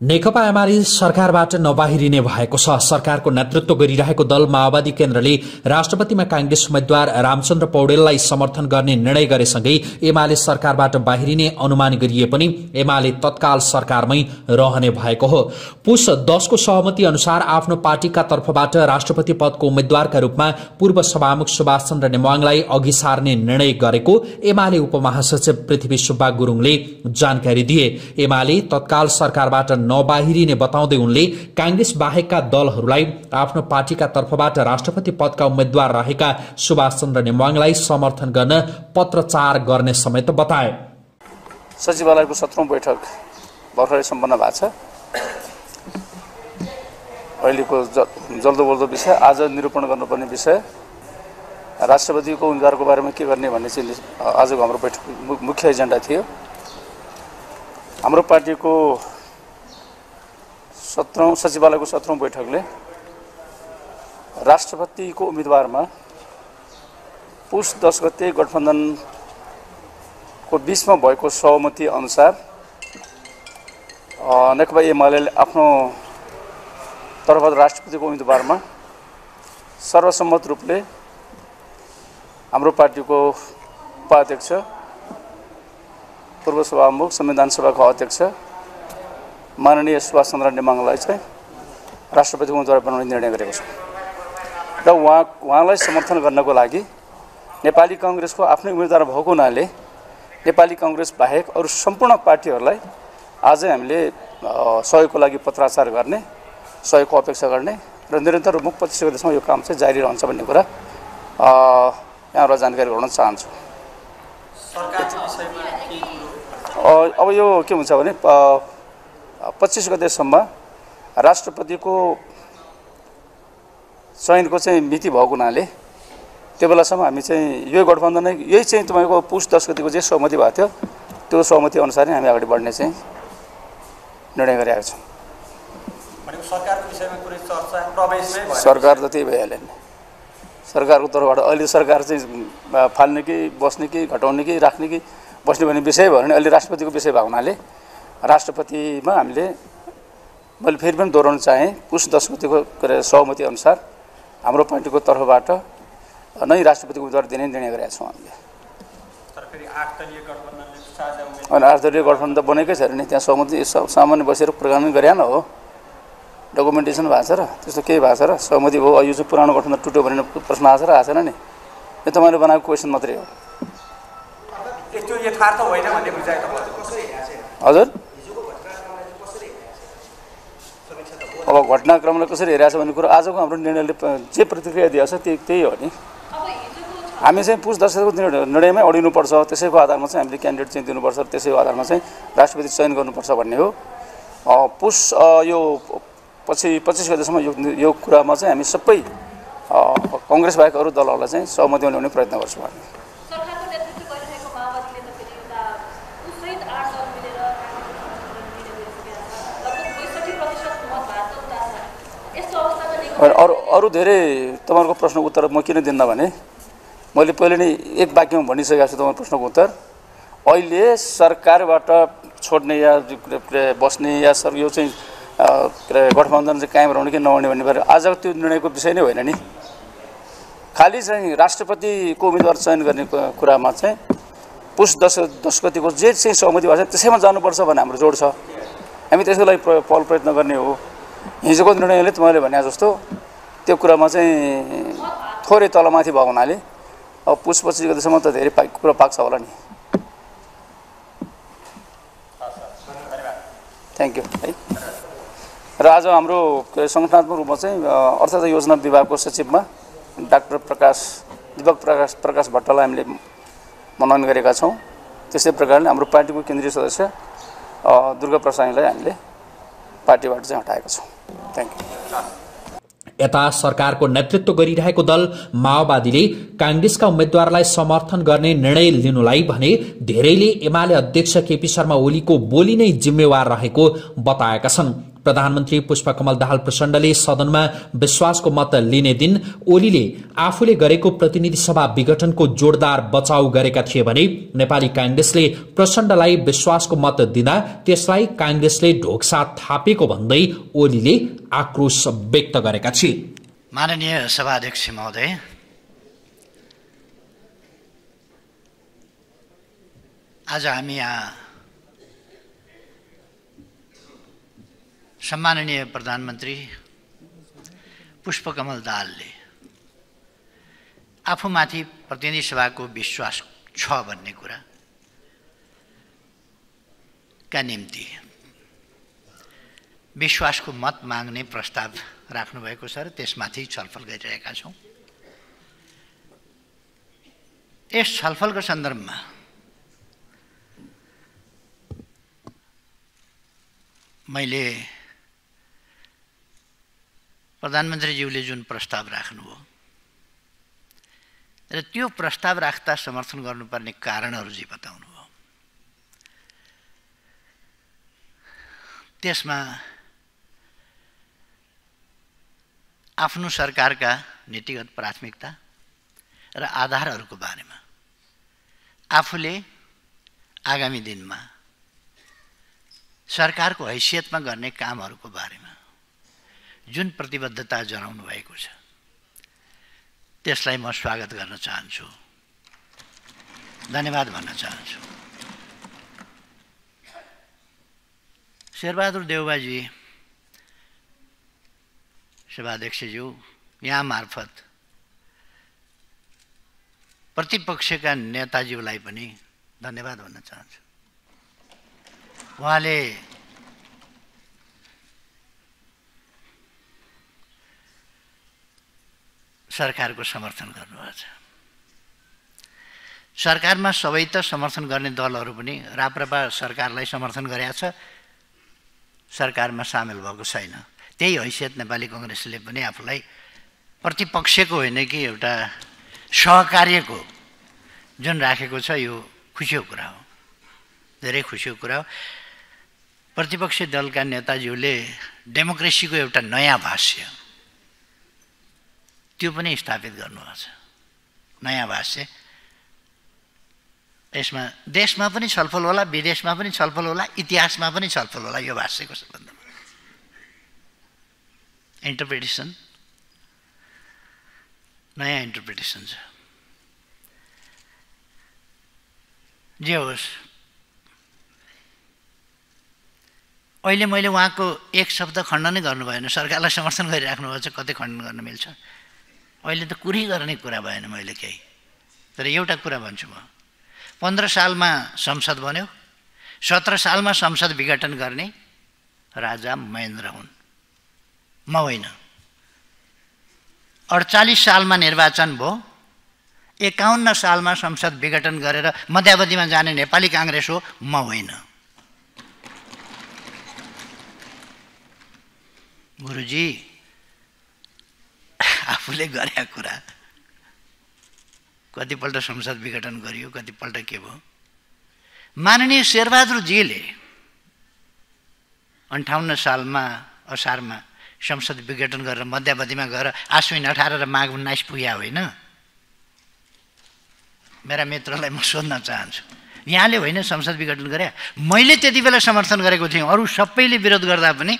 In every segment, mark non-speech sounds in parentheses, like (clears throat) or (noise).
नेकपा एमाले सरकारबाट नबाहिरिने भएको छ। सरकारको नेतृत्व गरिरहेको दल माओवादी केन्द्रले राष्ट्रपतिमा कांग्रेस उम्मेद्वार रामचन्द्र पौडेललाई समर्थन गर्ने निर्णय गरेसँगै एमाले सरकारबाट बाहिरिने अनुमान गरिए पनि एमाले तत्काल सरकारमै रहने भएको हो। पुष दशको सहमति अनुसार आफ्नो पार्टीका तर्फबाट राष्ट्रपति पदको उम्मेद्वारका रूपमा पूर्व सभामुख सुभाष चन्द्र नेवाङलाई अघि सार्ने निर्णय गरेको एमाले उपमहासचिव पृथ्वी सुब्बा गुरूङले जानकारी दिए। एमाले तत्काल सरकारबाट नबाहिरिने बताउँदै उनले कांग्रेस बाहेकका दलहरूलाई आफ्नो पार्टीका तर्फबाट राष्ट्रपति पदका उम्मेद्वार रहेका सुभाष चन्द्र नेवाङलाई समर्थन गर्न पत्रचार गर्ने समेत बताए। सचिवालयको सत्रौँ बैठक भर्खरै सम्पन्न भएको छ। अहिलेको जल्दो बल्दो विषय आज निरूपण गर्नुपर्ने विषय। राष्ट्रपतिको उम्मेद्वारको बारेमा के गर्ने भन्ने चाहिँ आजको हाम्रो बैठक मुख्य एजेन्डा थियो। हाम्रो पार्टीको सत्रौँ सचिवालयको सत्रौँ बैठकले राष्ट्रपतिको उम्मेदवारमा पुष दस गते गठबन्धनको बिचमा भएको सहमति अनुसार नेकपा एमाले आफ्नो तर्फबाट राष्ट्रपतिको उम्मेदवारमा सर्वसम्मत रूपले हाम्रो पार्टीको उपाध्यक्ष पूर्व सभामुख संविधान सभाको अध्यक्ष माननीय सुभाष चन्द्र नेमाङलाई चाहिँ राष्ट्रपतिको उम्मेदवार बनाउने निर्णय गरेको छ। र उहाँ उहाँलाई समर्थन गर्नको लागि नेपाली कङ्ग्रेसको आफ्नै उम्मेदवार भएको हुनाले नेपाली कङ्ग्रेस बाहेक अरू सम्पूर्ण पार्टीहरूलाई आजै हामीले सहयोगको लागि पत्राचार गर्ने सहयोगको अपेक्षा गर्ने र निरन्तर पच्चिस गतेसम्म यो काम चाहिँ जारी रहन्छ भन्ने कुरा यहाँबाट जानकारी गराउन चाहन्छु। अब यो के हुन्छ भने पच्चिस गतेसम्म राष्ट्रपतिको चयनको चाहिँ मिति भएको हुनाले त्यो बेलासम्म हामी चाहिँ यो गठबन्धन नै यही चाहिँ तपाईँको पुस दस गतिको जे सहमति भएको थियो त्यो सहमति अनुसार नै हामी अगाडि बढ्ने चाहिँ निर्णय गरेका छौँ। सरकार त त्यही भइहाल्यो नि। सरकारको तर्फबाट अहिले सरकार चाहिँ फाल्ने कि बस्ने कि घटाउने कि राख्ने कि बस्ने भन्ने विषय भयो भने अहिले राष्ट्रपतिको विषय भएको हुनाले राष्ट्रपतिमा हामीले मैले फेरि पनि दोहोऱ्याउन चाहेँ। पुस दस गतिको के अरे सहमति अनुसार हाम्रो पार्टीको तर्फबाट नै राष्ट्रपतिको उम्मेदवार दिने निर्णय गरेका छौँ हामीले। अनि आठ दलीय गठबन्धन त बनेकै छैन नि त्यहाँ सहमति सामान्य बसेर प्रोग्रामिङ गरे न हो। डकुमेन्टेसन भएको छ र त्यस्तो केही भएको छ र सहमति भयो। यो चाहिँ पुरानो गठबन्धन टुट्यो भने प्रश्न आएको छ र आएको छैन नि। यो तपाईँले बनाएको क्वेसन मात्रै हो। हजुर। अब घटनाक्रमलाई कसरी हेरेको छ भन्ने कुरो आजको हाम्रो निर्णयले जे प्रतिक्रिया दिएको छ त्यही त्यही हो नि। हामी चाहिँ पुस दशकको निर्णयमै अडिनुपर्छ त्यसैको आधारमा चाहिँ हामीले क्यान्डिडेट चाहिँ दिनुपर्छ त्यसैको आधारमा चाहिँ राष्ट्रपति चयन गर्नुपर्छ भन्ने हो। पुस यो पछि पच्चिस गतेसम्म यो यो कुरामा चाहिँ हामी सबै कङ्ग्रेस बाहेक अरू दलहरूलाई चाहिँ सहमतिमा ल्याउने प्रयत्न गर्छौँ हामी। अरू अरू धेरै तपाईँहरूको प्रश्नको उत्तर म किन दिन्न भने मैले पहिले नै एक वाक्यमा भनिसकेको छु तपाईँको प्रश्नको उत्तर। अहिले सरकारबाट छोड्ने या बस्ने या सर यो चाहिँ के अरे गठबन्धन चाहिँ कायम रहने कि नहुने भन्ने बारे आजको त्यो निर्णयको विषय नै होइन नि। खालि चाहिँ राष्ट्रपतिको उम्मेदवार चयन गर्ने कुरामा चाहिँ पुस दस दस गतिको जे चाहिँ सहमति भएको छ त्यसैमा जानुपर्छ भन्ने हाम्रो जोड छ। हामी त्यसको लागि पहल प्रयत्न गर्ने हो। हिजोको निर्णयले तपाईँले भने जस्तो त्यो कुरामा चाहिँ थोरै तलमाथि भएको हुनाले अब पुस पच्चिस गतिसम्म त धेरै पाक कुरो पाक्छ होला नि। थ्याङ्क यू है। र आज हाम्रो सङ्गठनात्मक रूपमा चाहिँ अर्थात् योजना विभागको सचिवमा डाक्टर प्रकाश दिपक प्रकाश प्रकाश भट्टलाई हामीले मनोनयन गरेका छौँ। त्यस्तै प्रकारले हाम्रो पार्टीको केन्द्रीय सदस्य दुर्गा प्रसाईलाई हामीले पार्टीबाट चाहिँ हटाएका छौँ। थ्याङ्क यू यता सरकारको नेतृत्व गरिरहेको दल माओवादीले कांग्रेसका उम्मेद्वारलाई समर्थन गर्ने निर्णय लिनुलाई भने धेरैले एमाले अध्यक्ष केपी शर्मा ओलीको बोली नै जिम्मेवार रहेको बताएका छन्। प्रधानमन्त्री पुष्पकमल दाहाल प्रचण्डले सदनमा विश्वासको मत लिने दिन ओलीले आफूले गरेको प्रतिनिधि सभा विघटनको जोरदार बचाउ गरेका थिए भने नेपाली कांग्रेसले प्रचण्डलाई विश्वासको मत दिँदा त्यसलाई कांग्रेसले ढोक्सा थापेको भन्दै ओलीले आक्रोश व्यक्त गरेका थिए। माननीय सभाध्यक्ष महोदय आज हामी यहाँ सम्माननीय प्रधानमन्त्री पुष्पकमल दाहालले आफूमाथि प्रतिनिधि सभाको विश्वास छ भन्ने कुरा का निम्ति? विश्वासको मत माग्ने प्रस्ताव राख्नुभएको छ र त्यसमाथि छलफल गरिरहेका छौँ। यस छलफलको सन्दर्भमा मैले प्रधानमन्त्रीज्यूले जुन प्रस्ताव राख्नुभयो र त्यो प्रस्ताव राख्दा समर्थन गर्नुपर्ने कारणहरू चाहिँ बताउनु भयो त्यसमा आफ्नो सरकारका नीतिगत प्राथमिकता र आधारहरूको बारेमा आफूले आगामी दिनमा सरकारको हैसियतमा गर्ने कामहरूको बारेमा जुन प्रतिबद्धता जनाउनु भएको छ। त्यसलाई म स्वागत गर्न चाहन्छु। धन्यवाद भन्न चाहन्छु। शेरबहादुर देउबाजी सभाध्यक्षज्यू यहाँ मार्फत प्रतिपक्षका नेताज्यूलाई पनि धन्यवाद भन्न चाहन्छु। उहाँले सरकारको समर्थन गर्नुभएको छ। सरकारमा सबै त समर्थन गर्ने दलहरू पनि राप्रपा सरकारलाई समर्थन गरेका छ सरकारमा सामेल भएको छैन। त्यही हैसियत नेपाली कङ्ग्रेसले पनि आफूलाई प्रतिपक्षको होइन कि एउटा सहकार्यको जुन राखेको छ यो खुसीको कुरा हो। धेरै खुसीको कुरा हो। प्रतिपक्षी दलका नेताज्यूले डेमोक्रेसीको एउटा नयाँ भाष्य त्यो पनि स्थापित गर्नुभएको छ। नयाँ भाष्य। यसमा देशमा पनि छलफल होला विदेशमा पनि छलफल होला इतिहासमा पनि छलफल होला यो भाष्यको सम्बन्धमा। इन्टरप्रिटेसन नयाँ इन्टरप्रिटेसन छ। जे होस्। अहिले मैले उहाँको एक शब्द खण्डनै गर्नु भएन सरकारलाई समर्थन गरिराख्नु भएको छ कतै खण्डन गर्न मिल्छ। अहिले त कुरै गर्ने कुरा भएन मैले केही। तर एउटा कुरा भन्छु म। पन्ध्र सालमा संसद बन्यो सत्र सालमा संसद विघटन गर्ने राजा महेन्द्र हुन्। म होइन। अडचालिस सालमा निर्वाचन भयो एकाउन्न सालमा संसद विघटन गरेर मध्यावधिमा जाने नेपाली काङ्ग्रेस हो म होइन। गुरुजी आफूले गरेका कुरा। कतिपल्ट संसद विघटन गरियो कतिपल्ट के भयो? माननीय शेरबहादुरजीले अन्ठाउन्न सालमा असारमा संसद विघटन गरेर मध्यावधिमा गएर आश्विन अठार र माघ उन्नाइस पुग्या होइन? मेरा मित्रलाई म सोध्न चाहन्छु। यहाँले होइन संसद विघटन गरे? मैले त्यति बेला समर्थन गरेको थिएँ। अरू सबैले विरोध गर्दा पनि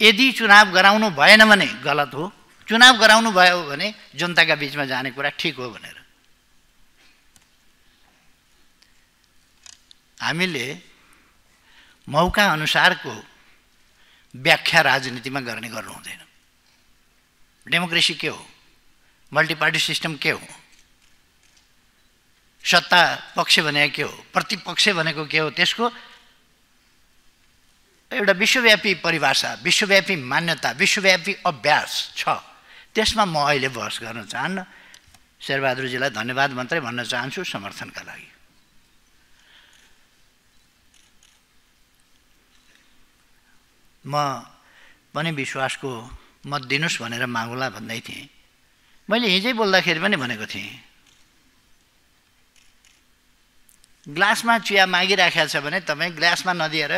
यदि चुनाव गराउनु भएन भने गलत हो। चुनाव गराउनु भयो भने जनताका बिचमा जाने कुरा ठिक हो भनेर। हामीले मौका अनुसारको व्याख्या राजनीतिमा गर्ने गर्नु हुँदैन। डेमोक्रेसी के हो? मल्टिपार्टी सिस्टम के हो? सत्ता पक्ष भनेको के हो? प्रतिपक्ष भनेको के हो? त्यसको एउटा विश्वव्यापी परिभाषा विश्वव्यापी मान्यता विश्वव्यापी अभ्यास छ। त्यसमा म अहिले बहस गर्न चाहन्न। शेरबहादुरजीलाई धन्यवाद मात्रै भन्न चाहन्छु समर्थनका लागि। म पनि विश्वासको मत दिनुहोस् भनेर मागौँला भन्दै थिएँ। मैले हिजै बोल्दाखेरि पनि भनेको थिएँ। ग्लासमा चिया मागिराखेको छ भने तपाईँ ग्लासमा नदिएर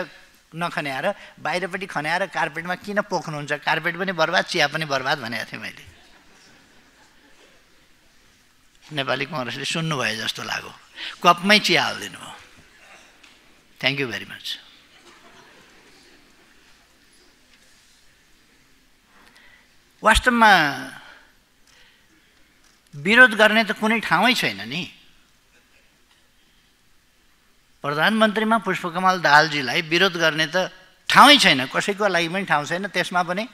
नखन्याएर बाहिरपट्टि खन्याएर कार्पेटमा किन पोख्नुहुन्छ? कार्पेट पनि बर्बाद चिया पनि बर्बाद भनेको थिएँ मैले। नेपाली कङ्ग्रेसले सुन्नुभयो जस्तो लाग्यो। कपमै चिया हालिदिनु भयो। थ्याङ्क यू भेरी मच वास्तवमा विरोध गर्ने त कुनै ठाउँै छैन नि। प्रधानमन्त्रीमा पुष्पकमल दाहालजीलाई विरोध गर्ने त ठाउँै छैन कसैको लागि पनि ठाउँ छैन त्यसमा पनि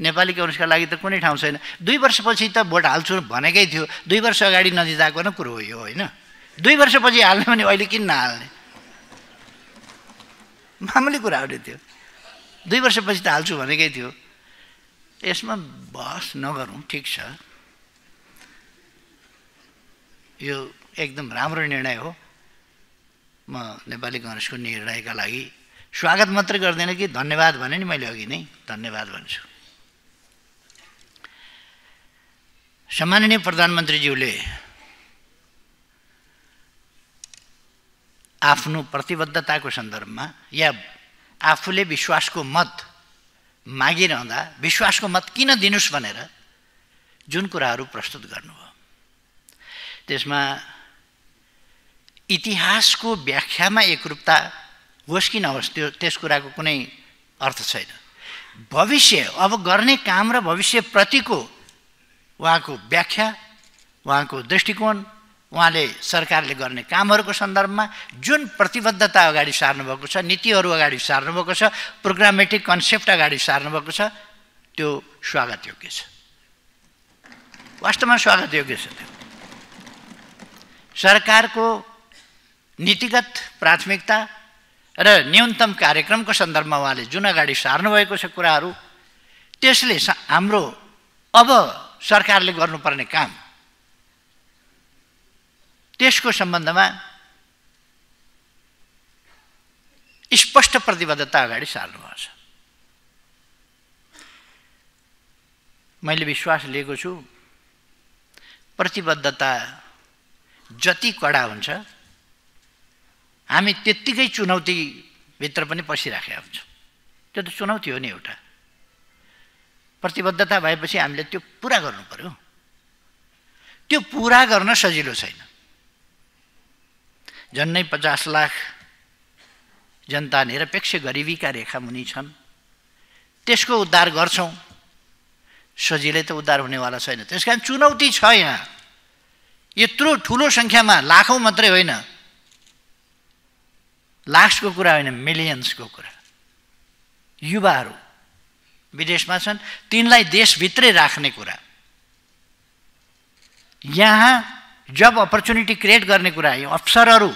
नेपाली कङ्ग्रेसका लागि त कुनै ठाउँ छैन। दुई वर्षपछि त भोट हाल्छु भनेकै थियो। दुई वर्ष अगाडि नजिताएको न कुरो हो यो होइन? दुई वर्षपछि हाल्ने भने अहिले किन नहाल्ने? मामुली कुरा हो त्यो दुई वर्षपछि त हाल्छु भनेकै थियो। यसमा बहस नगरौँ ठिक छ। यो एकदम राम्रो निर्णय हो। म नेपाली कङ्ग्रेसको निर्णयका लागि स्वागत मात्रै गर्दैन कि धन्यवाद भने नि मैले अघि नै धन्यवाद भन्छु। सम्माननीय प्रधानमन्त्रीज्यूले आफ्नो प्रतिबद्धताको सन्दर्भमा या आफूले विश्वासको मत मागिरहँदा विश्वासको मत किन दिनुहोस् भनेर जुन कुराहरू प्रस्तुत गर्नुभयो। त्यसमा इतिहासको व्याख्यामा एकरूपता होस् कि नहोस् त्यो त्यस कुराको कुनै अर्थ छैन। भविष्य अब गर्ने काम र भविष्यप्रतिको उहाँको व्याख्या उहाँको दृष्टिकोण उहाँले सरकारले गर्ने कामहरूको सन्दर्भमा जुन प्रतिबद्धता अगाडि सार्नुभएको छ नीतिहरू अगाडि सार्नुभएको छ प्रोग्रामेटिक कन्सेप्ट अगाडि सार्नुभएको छ त्यो स्वागत योग्य छ। वास्तवमा स्वागत योग्य छ त्यो। सरकारको नीतिगत प्राथमिकता र न्यूनतम कार्यक्रमको सन्दर्भमा उहाँले जुन अगाडि सार्नुभएको छ कुराहरू त्यसले हाम्रो अब सरकारले गर्नुपर्ने काम। त्यसको सम्बन्धमा स्पष्ट प्रतिबद्धता अगाडि सार्नुभएको छ। मैले विश्वास लिएको छु प्रतिबद्धता जति कडा हुन्छ हामी त्यत्तिकै चुनौतीभित्र पनि पसिराखेका हुन्छौँ। त्यो त चुनौती हो नि एउटा। प्रतिबद्धता भएपछि हामीले त्यो पुरा गर्नु पऱ्यो त्यो पुरा गर्न सजिलो छैन। झन्नै पचास लाख जनता निरपेक्ष गरिबीका रेखा मुनि छन्। त्यसको उद्धार गर्छौँ। सजिलै त उद्धार हुनेवाला छैन। त्यस कारण चुनौती छ यहाँ। यत्रो ठुलो सङ्ख्यामा लाखौँ मात्रै होइन। लाखको कुरा होइन मिलियन्सको कुरा। युवाहरू विदेशमा छन् तिनलाई देशभित्रै राख्ने कुरा। यहाँ जब अपर्च्युनिटी क्रिएट गर्ने कुरा यो अवसरहरू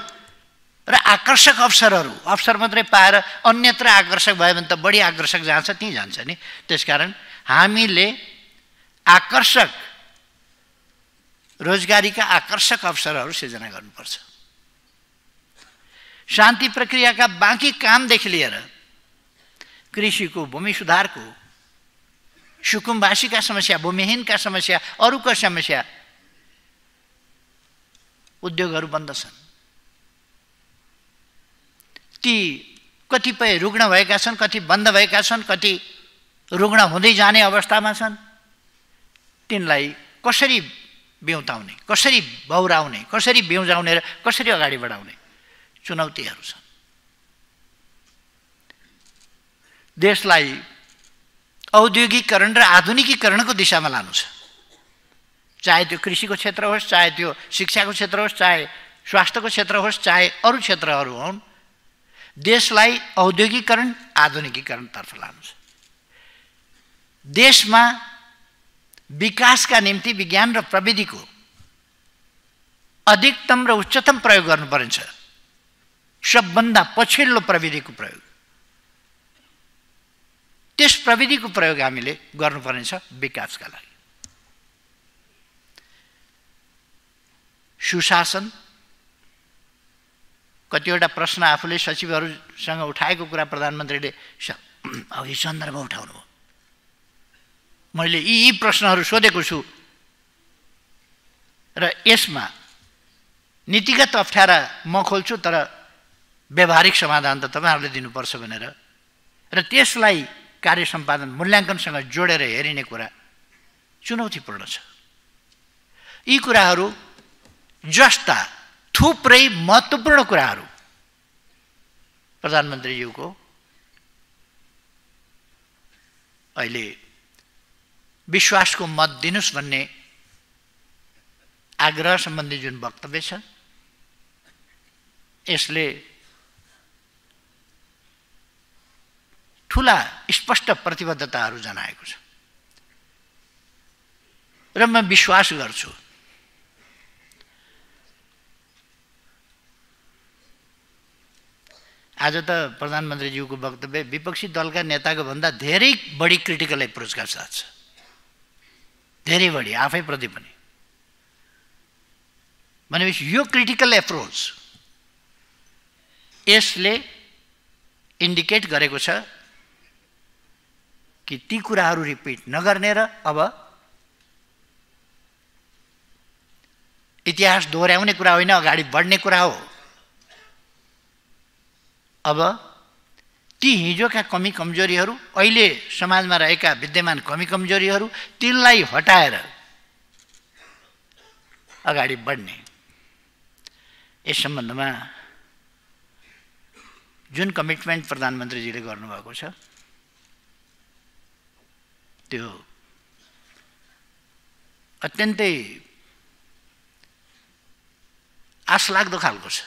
र आकर्षक अवसरहरू अवसर मात्रै पाएर अन्यत्र आकर्षक भयो भने त बढी आकर्षक जान्छ त्यहीँ जान्छ नि। त्यसकारण हामीले आकर्षक रोजगारीका आकर्षक अवसरहरू सिर्जना गर्नुपर्छ। शान्ति प्रक्रियाका बाँकी कामदेखि लिएर कृषिको भूमि सुधारको सुकुम्बासीका समस्या भूमिहीनका समस्या अरूका समस्या उद्योगहरू बन्द छन्। ती कतिपय रुग्ण भएका छन् कति बन्द भएका छन् कति रुग्ण हुँदै जाने अवस्थामा छन्। तिनलाई कसरी बिउताउने कसरी बौराउने कसरी बिउजाउने र कसरी अगाडि बढाउने? चुनौतीहरू छन्। देशलाई औद्योगिकरण र आधुनिकीकरणको दिशामा लानु छ। चाहे त्यो कृषिको क्षेत्र होस् चाहे त्यो शिक्षाको क्षेत्र होस् चाहे स्वास्थ्यको क्षेत्र होस् चाहे अरू क्षेत्रहरू हुन् देशलाई औद्योगिकरण आधुनिकीकरणतर्फ लानु छ। देशमा विकासका निम्ति विज्ञान र प्रविधिको अधिकतम र उच्चतम प्रयोग गर्नुपर्नेछ सबभन्दा पछिल्लो प्रविधिको प्रयोग। त्यस प्रविधिको प्रयोग हामीले गर्नुपर्नेछ विकासका लागि। सुशासन कतिवटा प्रश्न आफूले सचिवहरूसँग उठाएको कुरा प्रधानमन्त्रीले यो (clears throat) सन्दर्भ उठाउनु भयो मैले यी यी प्रश्नहरू सोधेको छु। र यसमा नीतिगत अप्ठ्यारा म खोल्छु तर व्यवहारिक समाधान त तपाईँहरूले दिनुपर्छ भनेर। र त्यसलाई कार्य सम्पादन मूल्याङ्कनसँग जोडेर हेरिने कुरा चुनौतीपूर्ण छ। यी कुराहरू जस्ता थुप्रै महत्त्वपूर्ण कुराहरू। प्रधानमन्त्रीज्यूको अहिले विश्वासको मत दिनुहोस् भन्ने आग्रह सम्बन्धी जुन वक्तव्य छ यसले ठुला स्पष्ट प्रतिबद्धताहरू जनाएको छ। र म विश्वास गर्छु आज त प्रधानमन्त्रीज्यूको वक्तव्य विपक्षी दलका नेताको भन्दा धेरै बढी क्रिटिकल एप्रोचका साथ छ। धेरै बढी आफैप्रति पनि। भनेपछि यो क्रिटिकल एप्रोच यसले इन्डिकेट गरेको छ कि ती कुराहरू रिपिट नगर्ने र अब इतिहास दोहोऱ्याउने कुरा होइन अगाडि बढ्ने कुरा हो। अब ती हिजोका कमी कमजोरीहरू अहिले समाजमा रहेका विद्यमान कमी कमजोरीहरू तिनलाई हटाएर अगाडि बढ्ने। यस सम्बन्धमा जुन कमिटमेन्ट प्रधानमन्त्रीजीले गर्नुभएको छ त्यो अत्यन्तै आशलाग्दो खालको छ।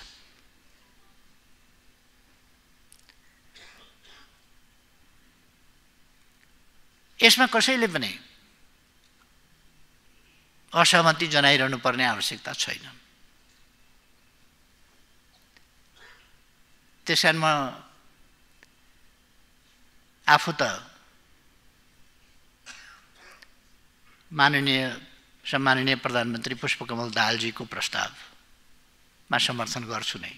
यसमा कसैले पनि असहमति जनाइरहनु पर्ने आवश्यकता छैन। त्यस कारण म आफू त माननीय सम्माननीय प्रधानमन्त्री पुष्पकमल दाहालजीको प्रस्तावमा समर्थन गर्छु नै।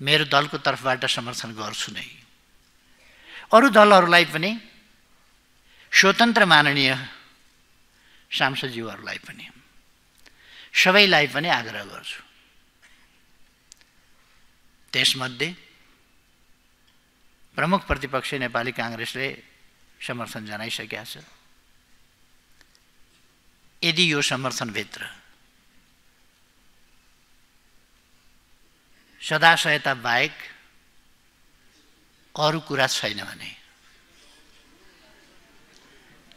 मेरो दलको तर्फबाट समर्थन गर्छु नै। अरू दलहरूलाई पनि स्वतन्त्र माननीय सांसदज्यूहरूलाई पनि सबैलाई पनि आग्रह गर्छु। त्यसमध्ये प्रमुख प्रतिपक्ष नेपाली काङ्ग्रेसले समर्थन जनाइसकेका छ। यदि यो समर्थनभित्र सदाशयता बाहेक अरू कुरा छैन भने।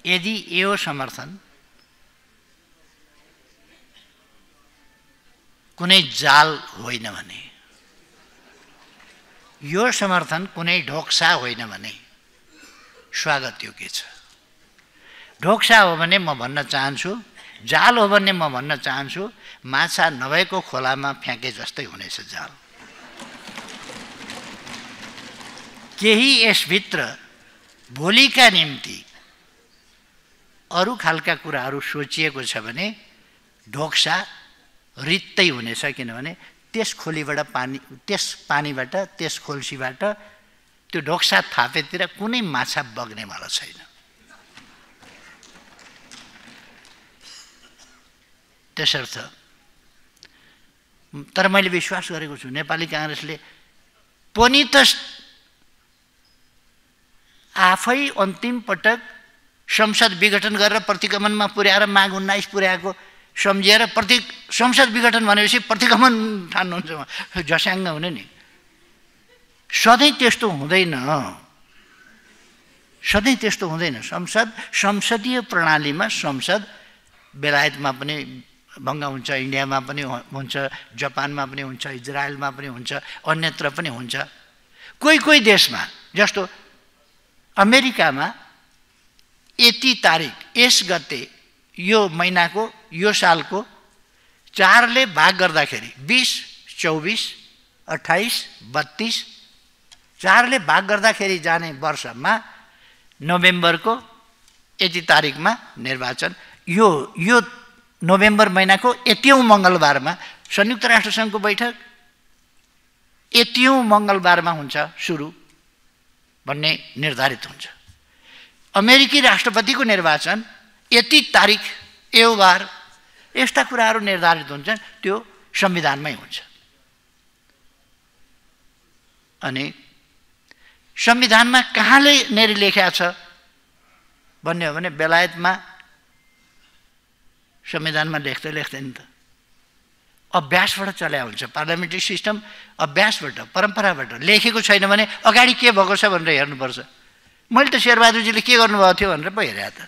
यदि यो समर्थन कुनै जाल होइन भने यो समर्थन कुनै ढोक्सा होइन भने स्वागत योग्य छ? ढोक्सा हो भने म भन्न चाहन्छु जाल हो भने म भन्न चाहन्छु माछा नभएको खोलामा फ्याँके जस्तै हुनेछ जाल। केही यसभित्र भोलिका निम्ति अरू खालका कुराहरू सोचिएको छ भने ढोक्सा रित्तै हुनेछ किनभने त्यस खोलीबाट पानी त्यस पानीबाट त्यस खोल्सीबाट त्यो ढोक्सा थापेतिर कुनै माछा बग्नेवाला छैन। त्यसर्थ तर मैले विश्वास गरेको छु नेपाली काङ्ग्रेसले पनि त आफै अन्तिम पटक संसद विघटन गरेर प्रतिगमनमा पुर्याएर माघ उन्नाइस पुर्याएको सम्झिएर प्रति संसद विघटन भनेपछि प्रतिगमन ठान्नुहुन्छ झस्याङ्ग हुने नि। सधैँ त्यस्तो हुँदैन। सधैँ त्यस्तो हुँदैन। संसद संसदीय प्रणालीमा संसद बेलायतमा पनि भङ्ग हुन्छ इन्डियामा पनि हुन्छ जापानमा पनि हुन्छ इजरायलमा पनि हुन्छ अन्यत्र पनि हुन्छ। कोही कोही देशमा जस्तो अमेरिकामा यति तारिक यस गते यो महिनाको यो सालको चारले भाग गर्दाखेरि बिस चौबिस अठाइस बत्तिस चारले भाग गर्दाखेरि जाने वर्षमा नोभेम्बरको यति तारिकमा निर्वाचन यो यो नोभेम्बर महिनाको यतिौँ मङ्गलबारमा संयुक्त राष्ट्रसङ्घको बैठक यतिौँ मङ्गलबारमा हुन्छ सुरु भन्ने निर्धारित हुन्छ। अमेरिकी राष्ट्रपतिको निर्वाचन यति तारिक यो बार यस्ता कुराहरू निर्धारित हुन्छन् त्यो संविधानमै हुन्छ। अनि संविधानमा कहाँले नेरी लेख्या छ भन्ने हो भने बेलायतमा संविधानमा लेख्दै लेख्दैन त। अभ्यासबाट चल्या हुन्छ। पार्लियामेन्ट्री सिस्टम अभ्यासबाट परम्पराबाट। लेखेको छैन भने अगाडि के भएको छ भनेर हेर्नुपर्छ। मैले त शेरबहादुरजीले के गर्नुभएको थियो भनेर पो हेरेँ त।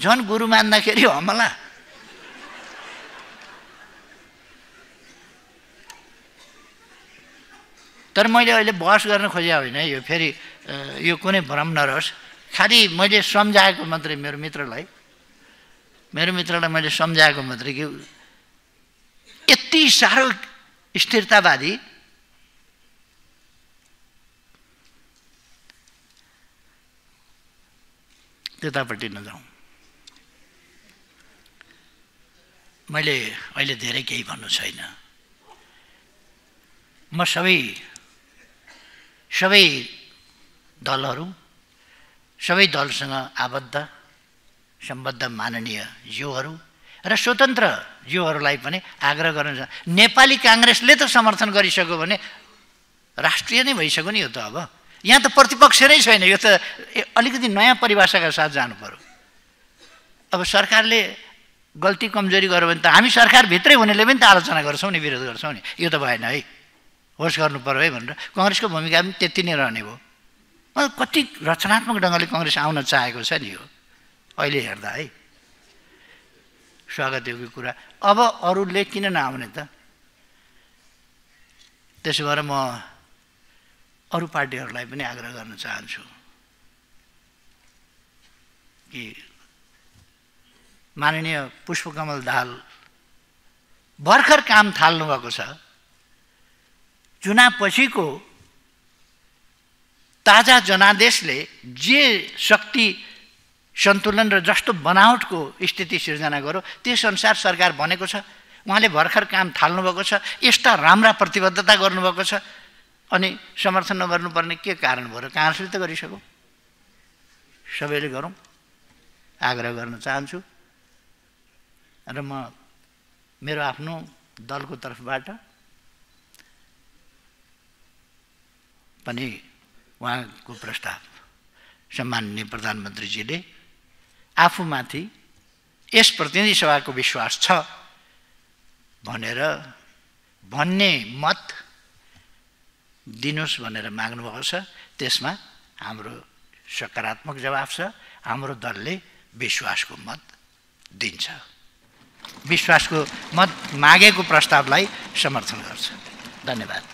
झन् गुरु मान्दाखेरि हमला। तर मैले अहिले बहस गर्न खोजे होइन। यो फेरि यो कुनै भ्रम नरहोस्। खालि मैले सम्झाएको मात्रै मेरो मित्रलाई मेरो मित्रलाई मैले सम्झाएको मात्रै कि यति साह्रो स्थिरतावादी। त्यतापट्टि नजाउँ। मैले अहिले धेरै केही भन्नु छैन। म सबै सबै दलहरू सबै दलसँग आबद्ध सम्बद्ध माननीय जीवहरू र स्वतन्त्र जीवहरूलाई पनि आग्रह गर्न नेपाली काङ्ग्रेसले त समर्थन गरिसक्यो भने राष्ट्रिय नै भइसक्यो नि यो त अब। यहाँ त प्रतिपक्ष नै छैन। यो त अलिकति नयाँ परिभाषाका साथ जानु पऱ्यो अब सरकारले गल्ती कमजोरी गर्यो भने त हामी सरकारभित्रै हुनेले पनि त आलोचना गर्छौँ नि विरोध गर्छौँ नि। यो त भएन है। होस् गर्नु पऱ्यो है भनेर। कङ्ग्रेसको भूमिका पनि त्यति नै रहने भयो। कति रचनात्मक ढङ्गले कङ्ग्रेस आउन चाहेको छ नि यो अहिले हेर्दा है। स्वागत योग्य कुरा। अब अरूले किन नआउने त? त्यसो भएर म अरू पार्टीहरूलाई पनि आग्रह गर्न चाहन्छु कि माननीय पुष्पकमल दाहाल भर्खर काम थाल्नुभएको छ। चुनावपछिको ताजा जनादेशले जे शक्ति सन्तुलन र जस्तो बनावटको स्थिति सिर्जना गर्यो त्यसअनुसार सरकार बनेको छ। उहाँले भर्खर काम थाल्नुभएको छ यस्ता राम्रा प्रतिबद्धता गर्नुभएको छ। अनि समर्थन नगर्नुपर्ने के कारण भयो र काङ्ग्रेसले त गरिसक्यो? सबैले गरौँ। आग्रह गर्न चाहन्छु। र म मेरो आफ्नो दलको तर्फबाट पनि उहाँको प्रस्ताव सम्माननीय प्रधानमन्त्रीजीले आफूमाथि यस प्रतिनिधि सभाको विश्वास छ भनेर भन्ने मत दिनुहोस् भनेर माग्नुभएको छ। त्यसमा हाम्रो सकारात्मक जवाफ छ हाम्रो दलले विश्वासको मत दिन्छ। विश्वासको मत मागेको प्रस्तावलाई समर्थन गर्छ। धन्यवाद।